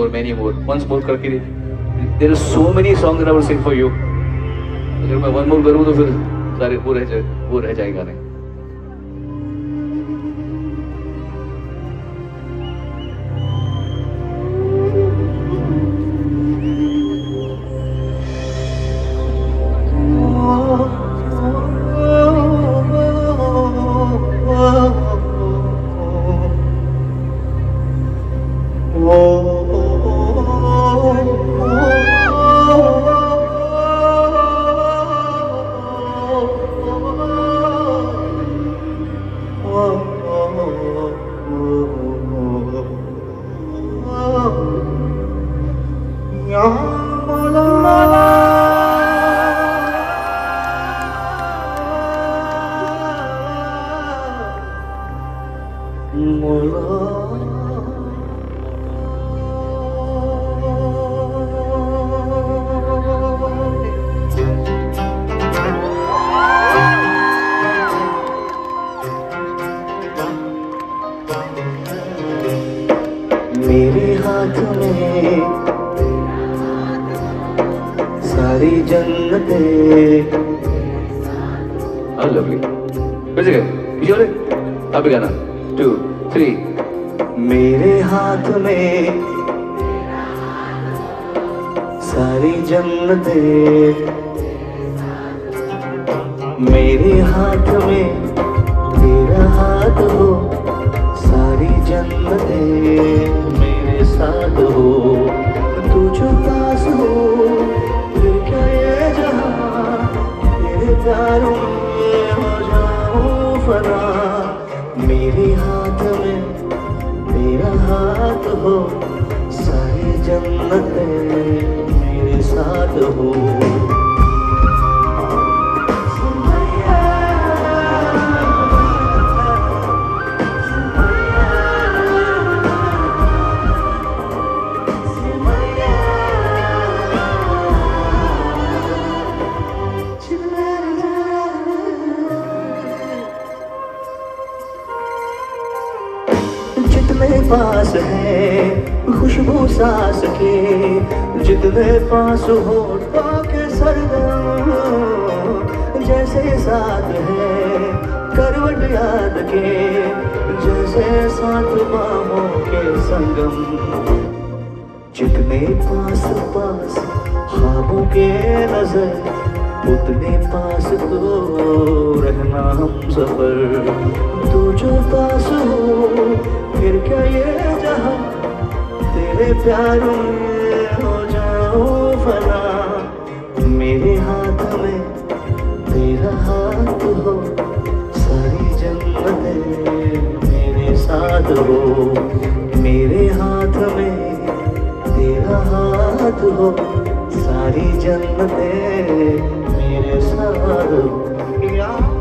or many more. Once more करके there are so many songs that I will sing for you. अगर मैं one more करूँ तो फिर सारे वो रह जाए वो रह जाएगा नहीं Yeah. मेरे हाथ में सारी जन्नतें। हाँ। लवली गए अब गाना टू थ्री मेरे हाथ में सारी जन्नतें। मेरे हाथ में मेरे हाथ में तेरा हाथ हो सारी जन्नत मेरे साथ हो। पास है, खुशबू सांस के जितने पास हो के सरदम जैसे साथ है, करवट याद के जैसे साथ बाहों के संगम। जितने पास पास खाबों के नज़र उतने पास तो रहना हम सफ़र। तू जो पास हो फिर क्या ये जहाँ तेरे प्यार हो जाओ फना? मेरे हाथ में तेरा हाथ हो, सारी जन्नतें मेरे साथ हो। मेरे हाथ में तेरा हाथ हो, सारी जन्नतें मेरे साथ हो।